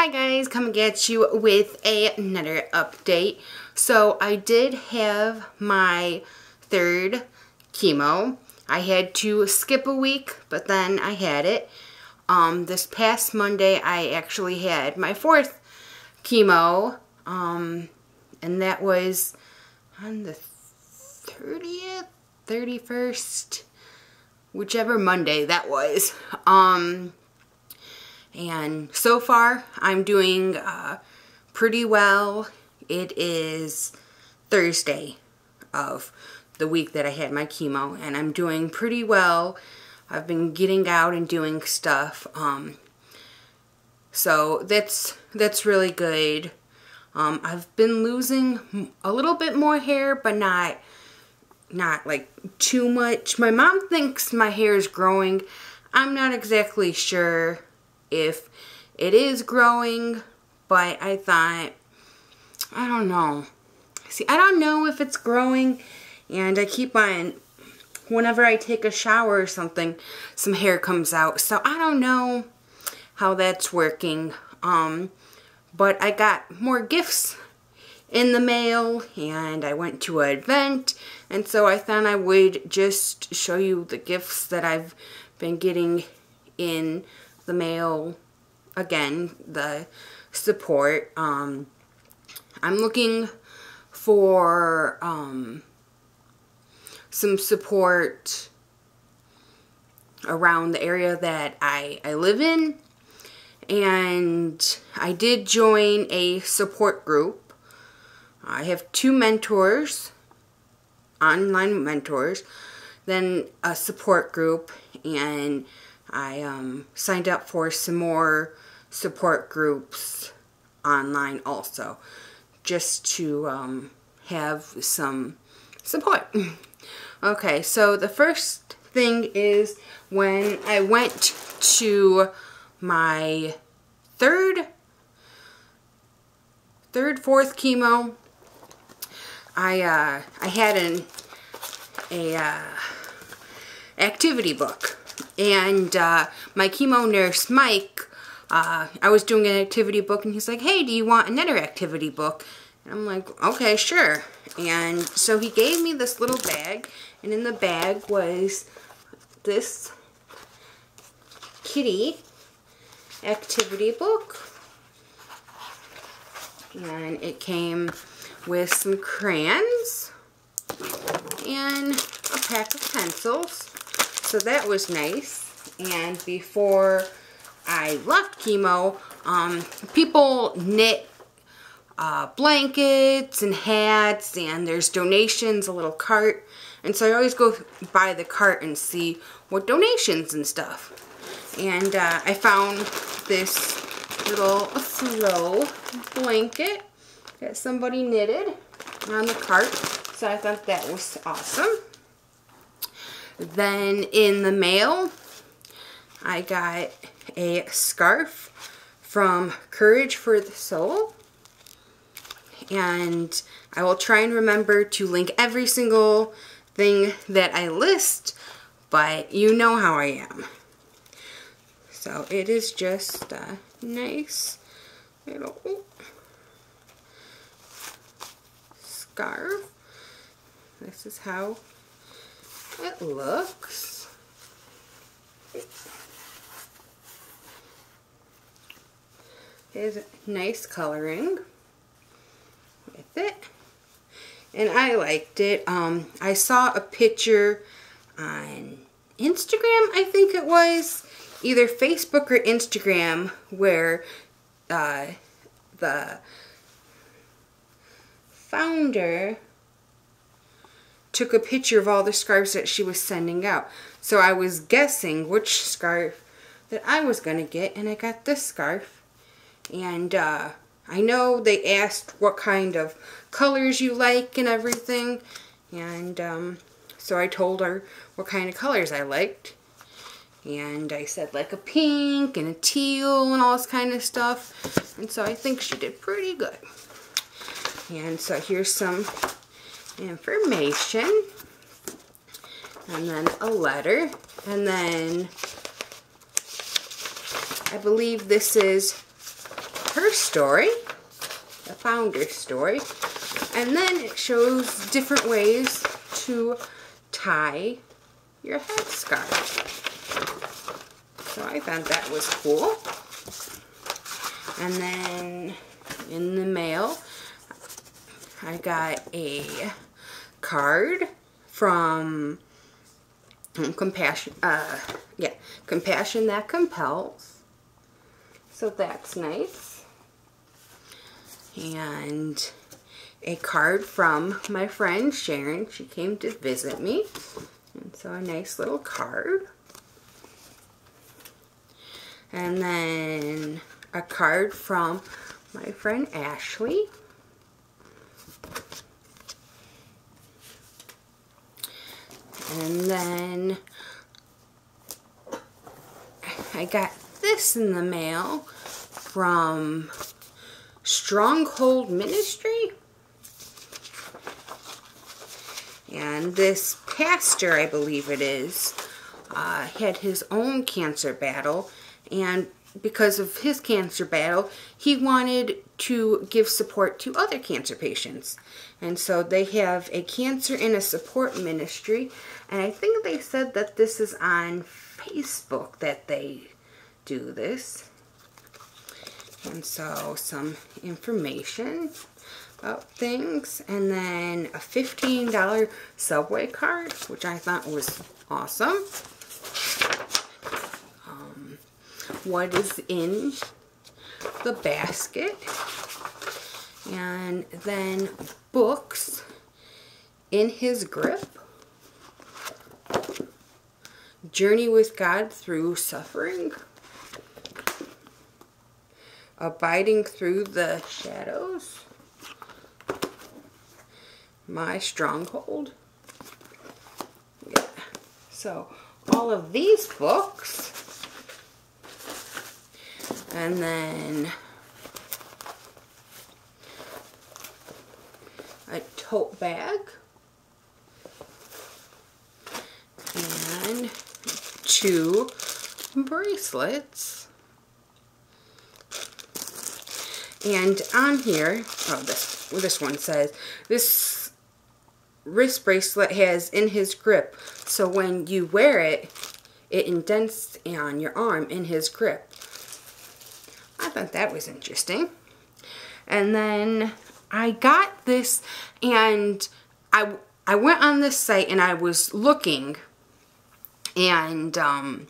Hi guys, coming at you with another update. So I did have my third chemo. I had to skip a week, but then I had it. Um, this past Monday, I actually had my fourth chemo, um, and that was on the 30th, 31st, whichever Monday that was. Um, and so far, I'm doing uh, pretty well. It is Thursday of the week that I had my chemo, and I'm doing pretty well. I've been getting out and doing stuff. Um, so that's that's really good. Um, I've been losing a little bit more hair, but not not like too much. My mom thinks my hair is growing. I'm not exactly sure if it is growing, but I thought, I don't know. See, I don't know if it's growing, and I keep on, whenever I take a shower or something, some hair comes out. So I don't know how that's working. Um, but I got more gifts in the mail and I went to an event and so I thought I would just show you the gifts that I've been getting in the mail again the support um, I'm looking for um, some support around the area that I, I live in. And I did join a support group. I have two mentors, online mentors, then a support group, and I um, signed up for some more support groups online also, just to um, have some support. okay, so the first thing is when I went to my third, third, fourth chemo, I uh, I had an a uh, activity book, and uh, my chemo nurse Mike. Uh, I was doing an activity book, and he's like, "Hey, do you want another activity book?" And I'm like, "Okay, sure." And so he gave me this little bag, and in the bag was this kitty activity book. And it came with some crayons and a pack of pencils. So that was nice. And before I left chemo, um, people knit uh, blankets and hats and there's donations, a little cart. And so I always go by the cart and see what donations and stuff. And uh, I found this little throw blanket that somebody knitted on the cart. So I thought that was awesome. Then in the mail, I got a scarf from Courage for the Soul. And I will try and remember to link every single thing that I list, but you know how I am. So it is just a nice little scarf. This is how it looks. Is nice coloring with it. And I liked it. Um, I saw a picture on Instagram, I think it was, either Facebook or Instagram, where uh, the founder took a picture of all the scarves that she was sending out. So I was guessing which scarf that I was going to get, and I got this scarf. And uh, I know they asked what kind of colors you like and everything. And um, so I told her what kind of colors I liked. And I said like a pink and a teal and all this kind of stuff. And so I think she did pretty good. And so here's some information. And then a letter. And then I believe this is her story, the founder story, and then it shows different ways to tie your headscarf. So I thought that was cool. And then in the mail, I got a card from Compassion, uh, yeah, Compassion That Compels. So that's nice. And a card from my friend Sharon. She came to visit me. And so a nice little card. And then a card from my friend Ashley. And then I got this in the mail from Stronghold Ministry. And this pastor, I believe it is, uh, had his own cancer battle. And because of his cancer battle, he wanted to give support to other cancer patients. And so they have a cancer and a support ministry. And I think they said that this is on Facebook that they do this. And so some information about things. And then a $15 Subway card, which I thought was awesome. What is in the basket. And then books in his grip. Journey with God through suffering. Abiding through the shadows. My stronghold. Yeah. So all of these books. And then a tote bag. And two bracelets. And on here, oh, this, this one says, this wrist bracelet has in his grip. So when you wear it, it indents on your arm in his grip. Thought that was interesting. And then I got this and I, I went on this site and I was looking and um,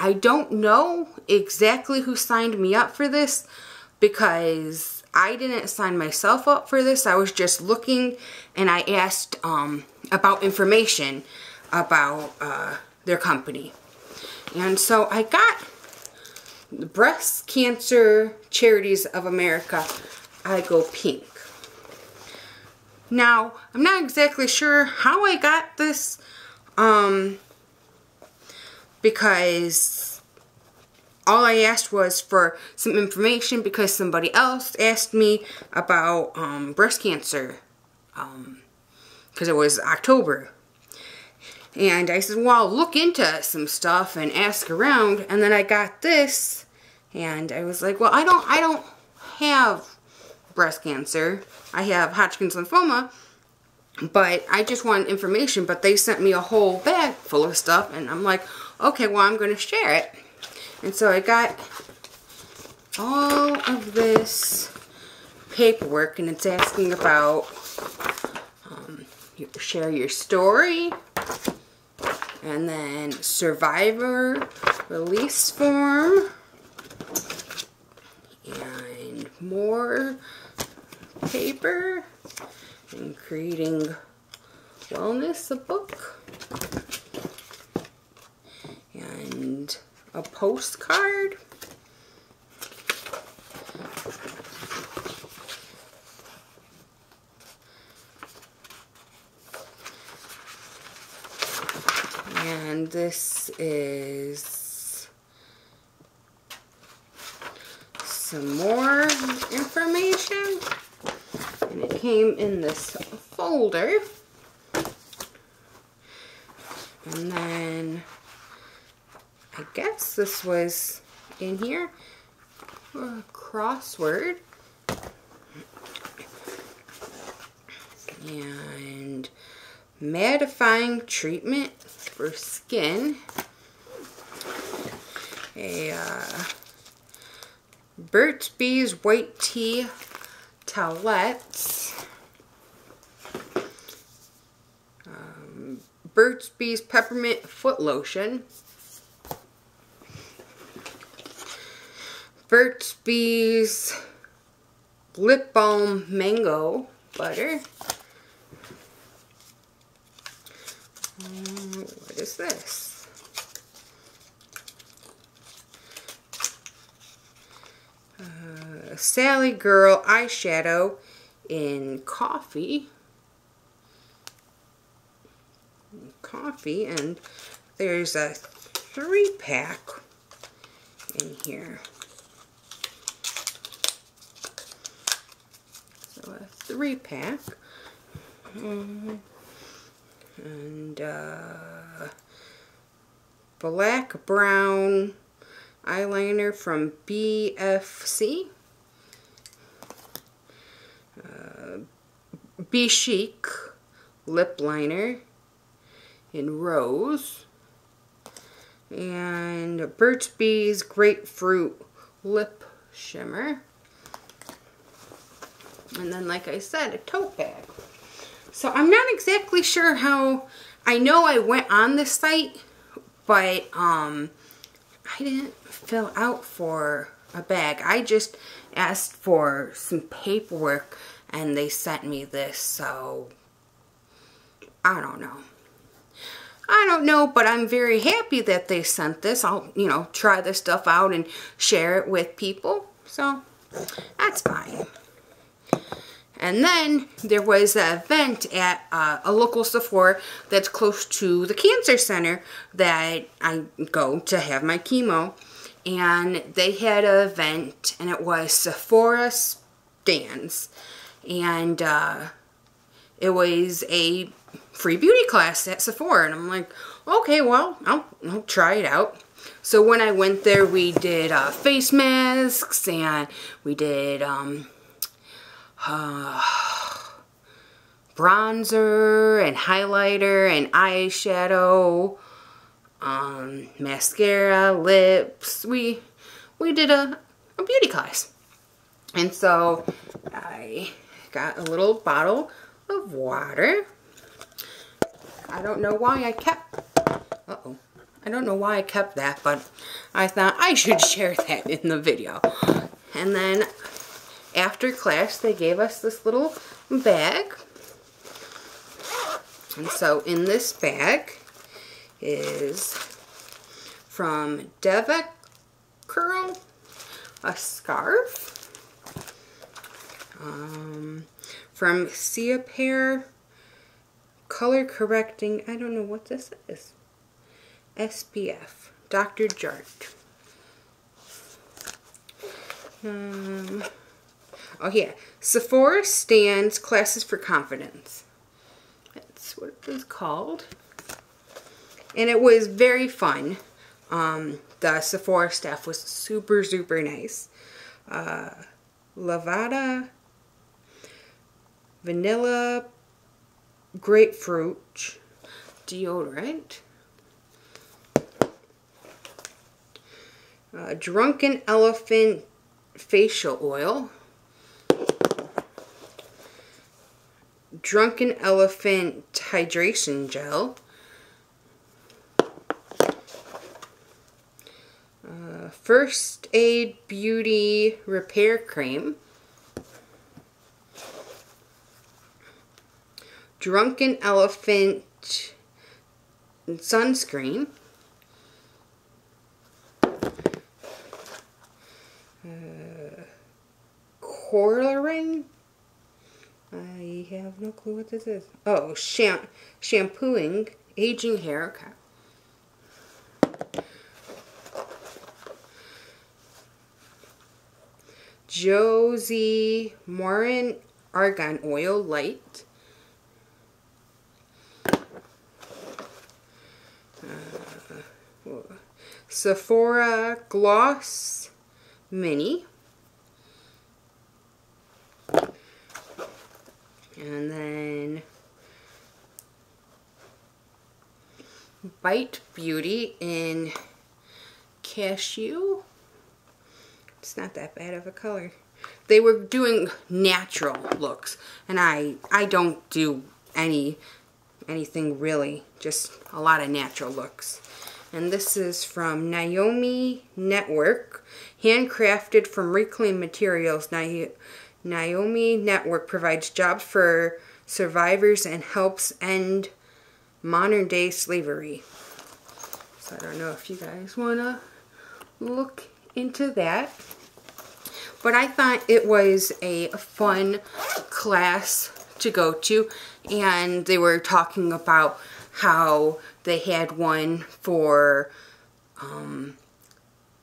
I don't know exactly who signed me up for this because I didn't sign myself up for this. I was just looking and I asked um, about information about uh, their company. And so I got Breast Cancer Charities of America I Go Pink. Now, I'm not exactly sure how I got this, um, because all I asked was for some information because somebody else asked me about um, breast cancer, um, because it was October. And I said, well, I'll look into some stuff and ask around. And then I got this and I was like, well, I don't, I don't have breast cancer. I have Hodgkin's lymphoma, but I just wanted information. But they sent me a whole bag full of stuff, and I'm like, okay, well, I'm going to share it. And so I got all of this paperwork, and it's asking about um, share your story, and then survivor release form, and more paper. And creating wellness a book. And a postcard this is some more information. And it came in this folder. And then I guess this was in here. A crossword. And mattifying treatment for skin. A uh, Burt's Bees White Tea Towelettes. Um, Burt's Bees Peppermint Foot Lotion. Burt's Bees Lip Balm Mango Butter. What is this? Uh, Sally Girl eyeshadow in coffee. Coffee and there's a three pack in here. So a three pack. Mm -hmm and uh, black brown eyeliner from BFC. Uh, Be Chic lip liner in rose. And Burt's Bees Grapefruit Lip Shimmer. And then, like I said, a tote bag. So I'm not exactly sure how, I know I went on this site, but um, I didn't fill out for a bag. I just asked for some paperwork and they sent me this, so I don't know. I don't know, but I'm very happy that they sent this. I'll, you know, try this stuff out and share it with people. So, that's fine. And then there was an event at uh, a local Sephora that's close to the cancer center that I go to have my chemo. And they had an event and it was Sephora Stands. And uh, it was a free beauty class at Sephora. And I'm like, okay, well, I'll, I'll try it out. So when I went there, we did uh, face masks and we did um, bronzer and highlighter and eyeshadow, um, mascara, lips. We we did a, a beauty class. And so I got a little bottle of water. I don't know why I kept, uh-oh. I don't know why I kept that, but I thought I should share that in the video. And then after class, they gave us this little bag. And so in this bag is from Deva Curl, a scarf. Um, from Ciapair Color Correcting, I don't know what this is. SPF, Dr. Jart. Um, Oh yeah, Sephora stands classes for confidence. That's what it was called. And it was very fun. Um, the Sephora staff was super, super nice. Uh, Lavada, vanilla, grapefruit, deodorant. Uh, Drunken Elephant facial oil. Drunken Elephant Hydration Gel. Uh, First Aid Beauty Repair Cream. Drunken Elephant Sunscreen. Uh, Coraline I have no clue what this is. Oh, sham shampooing aging hair. Okay. Josie Maran Argan Oil Light. Uh, Sephora Gloss Mini. And then Bite Beauty in Cashew. It's not that bad of a color. They were doing natural looks. And I, I don't do any anything really. Just a lot of natural looks. And this is from Nomi Network. Handcrafted from reclaimed materials. Nomi Network provides jobs for survivors and helps end modern day slavery. So I don't know if you guys want to look into that. But I thought it was a fun class to go to and they were talking about how they had one for um,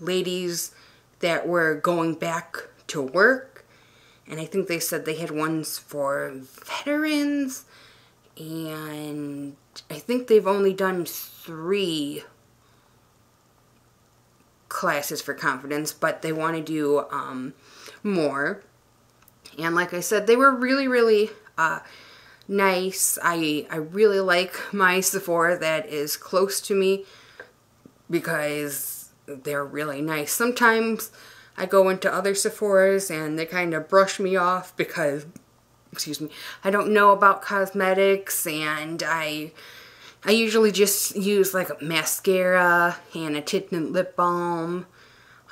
ladies that were going back to work and I think they said they had ones for veterans and I think they've only done three classes for confidence but they want to do um, more and like I said they were really really uh, nice. I, I really like my Sephora that is close to me because they're really nice. Sometimes I go into other Sephora's and they kind of brush me off because, excuse me, I don't know about cosmetics and I I usually just use like a mascara and a tinted lip balm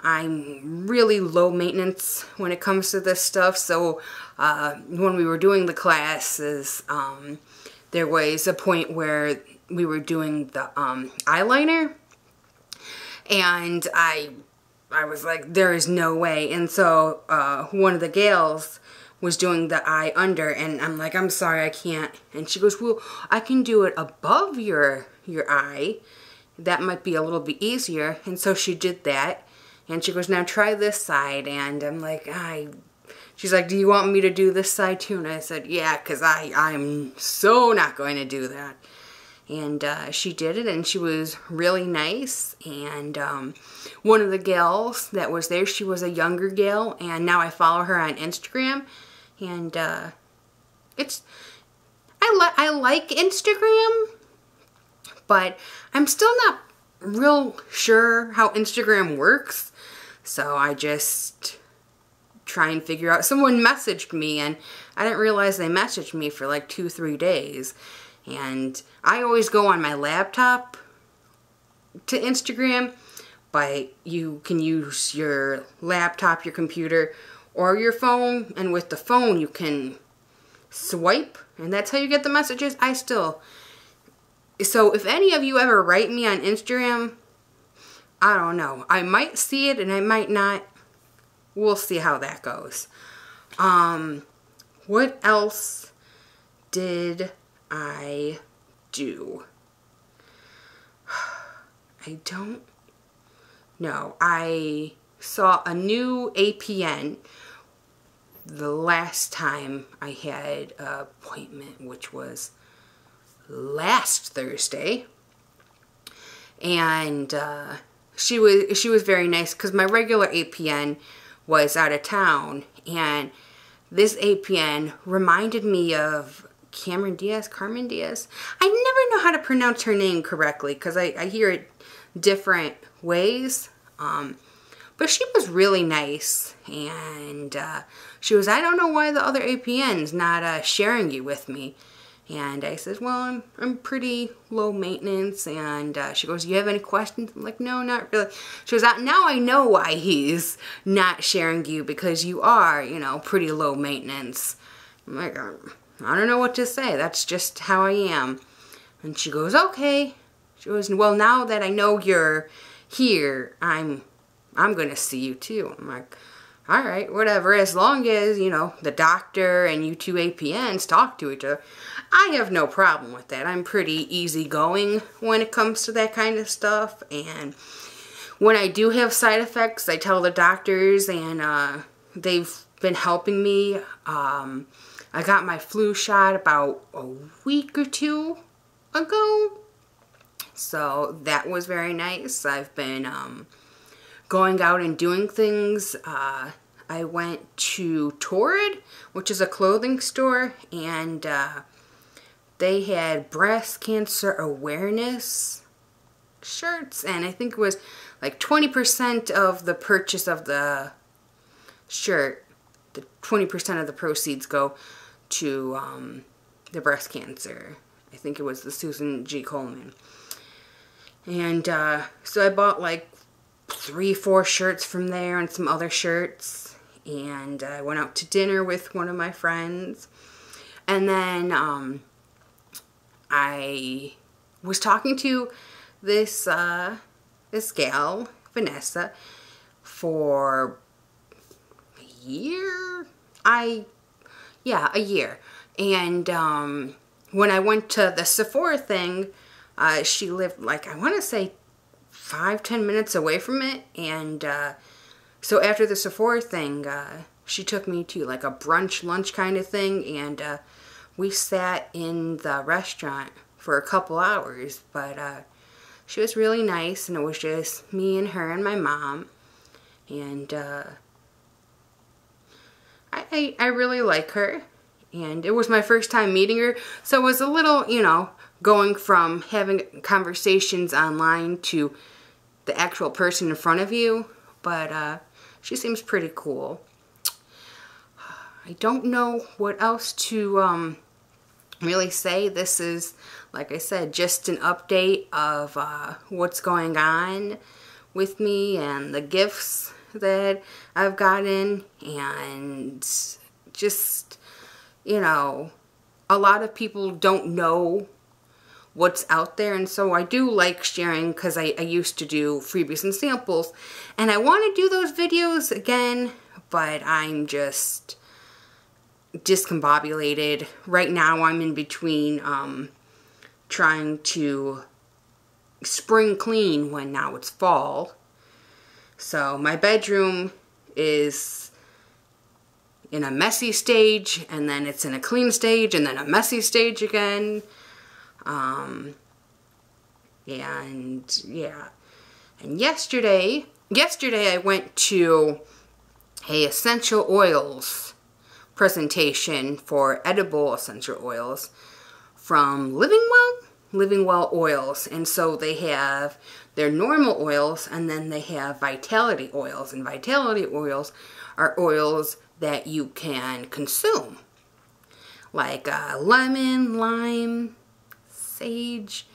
I'm really low maintenance when it comes to this stuff. So uh, when we were doing the classes, um, there was a point where we were doing the um, eyeliner and I I was like, there is no way. And so uh, one of the gals was doing the eye under and I'm like, I'm sorry, I can't. And she goes, well, I can do it above your, your eye. That might be a little bit easier. And so she did that. And she goes, now try this side. And I'm like, I... She's like, do you want me to do this side too? And I said, yeah, because I'm so not going to do that. And uh, she did it, and she was really nice. And um, one of the gals that was there, she was a younger gal, and now I follow her on Instagram. And uh, it's, I, li I like Instagram, but I'm still not real sure how Instagram works. So I just try and figure out. Someone messaged me and I didn't realize they messaged me for like two, three days. And I always go on my laptop to Instagram, but you can use your laptop, your computer, or your phone. And with the phone, you can swipe, and that's how you get the messages. I still. So if any of you ever write me on Instagram, I don't know. I might see it and I might not. We'll see how that goes. Um, what else did I do? I don't know. I saw a new APN the last time I had an appointment, which was last Thursday. And uh, she was she was very nice because my regular APN was out of town and this APN reminded me of Cameron Diaz, Carmen Diaz. I never know how to pronounce her name correctly because I, I, hear it different ways. Um, but she was really nice and uh, she was, I don't know why the other APN's not uh, sharing you with me. And I said, well, I'm, I'm pretty low maintenance. And uh, she goes, you have any questions? I'm like, no, not really. She goes, now I know why he's not sharing you because you are, you know, pretty low maintenance. I'm like, um, I don't know what to say. That's just how I am. And she goes, okay. She goes, well, now that I know you're here, I'm, I'm going to see you too. I'm like, all right, whatever. As long as, you know, the doctor and you two APNs talk to each other. I have no problem with that. I'm pretty easygoing when it comes to that kind of stuff. And when I do have side effects, I tell the doctors and uh, they've been helping me. Um, I got my flu shot about a week or two ago. So that was very nice. I've been um, going out and doing things. Uh, I went to Torrid, which is a clothing store, and uh, they had breast cancer awareness shirts, and I think it was like 20% of the purchase of the shirt, the 20% of the proceeds go to um, the breast cancer. I think it was the Susan G. Komen. And uh, so I bought like three, four shirts from there and some other shirts. And I went out to dinner with one of my friends. And then um, I was talking to this uh, this gal, Vanessa, for a year. I, yeah, a year. And um, when I went to the Sephora thing, uh, she lived like, I want to say five, ten minutes away from it. And uh, so after the Sephora thing, uh, she took me to like a brunch lunch kind of thing. And uh, we sat in the restaurant for a couple hours. But uh, she was really nice and it was just me and her and my mom. And uh, I, I, really like her and it was my first time meeting her so it was a little you know going from having conversations online to the actual person in front of you but uh, she seems pretty cool. I don't know what else to um, really say. This is like I said just an update of uh, what's going on with me and the gifts that I've gotten and just you know, a lot of people don't know what's out there and so I do like sharing because I, I, used to do freebies and samples and I want to do those videos again but I'm just discombobulated. Right now I'm in between um, trying to spring clean when now it's fall. So my bedroom is in a messy stage and then it's in a clean stage and then a messy stage again. Um, and yeah. And yesterday, yesterday I went to a essential oils presentation for edible essential oils from Living Well, Living Well Oils. And so they have their normal oils and then they have vitality oils. And vitality oils are oils that you can consume. Like uh, lemon, lime, sage,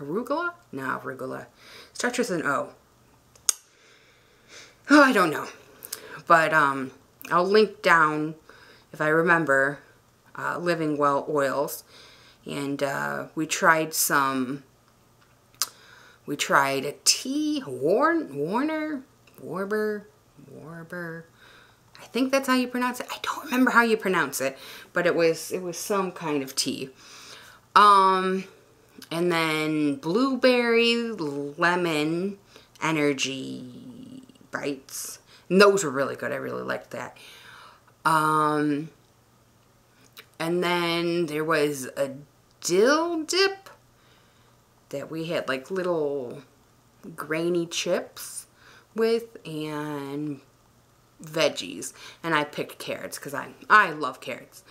arugula? No, arugula. Starts with an O. Oh, I don't know. But um, I'll link down, if I remember, uh, Living Well oils. And uh, we tried some, we tried a tea, Warn, Warner, Warber, Warber. I think that's how you pronounce it. I don't remember how you pronounce it, but it was it was some kind of tea. Um, and then blueberry lemon energy bites. And those were really good. I really liked that. Um, and then there was a dill dip that we had like little grainy chips with and veggies. And I picked carrots because I I love carrots.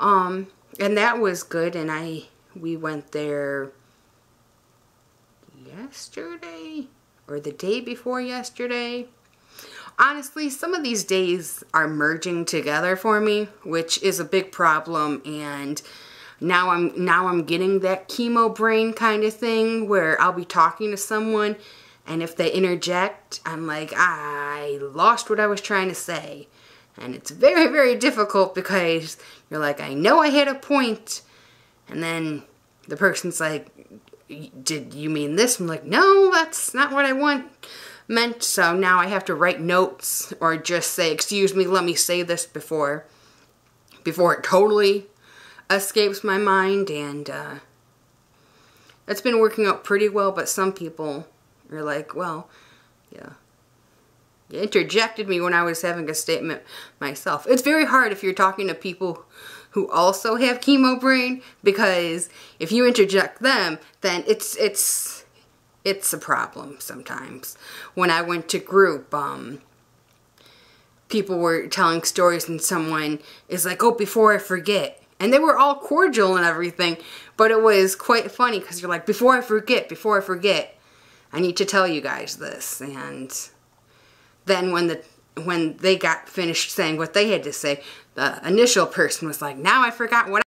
Um and that was good. And I we went there yesterday or the day before yesterday honestly some of these days are merging together for me which is a big problem and now I'm now I'm getting that chemo brain kind of thing where I'll be talking to someone and if they interject, I'm like, I lost what I was trying to say. And it's very, very difficult because you're like, I know I had a point. And then the person's like, did you mean this? I'm like, no, that's not what I want meant. So now I have to write notes or just say, excuse me, let me say this before, before it totally escapes my mind. And uh, it's been working out pretty well, but some people you're like, well, yeah. You interjected me when I was having a statement myself. It's very hard if you're talking to people who also have chemo brain because if you interject them, then it's it's it's a problem sometimes. When I went to group, um, people were telling stories and someone is like, oh, before I forget. And they were all cordial and everything, but it was quite funny because you're like, before I forget, before I forget, I need to tell you guys this. And then when the when they got finished saying what they had to say, the initial person was like, now I forgot what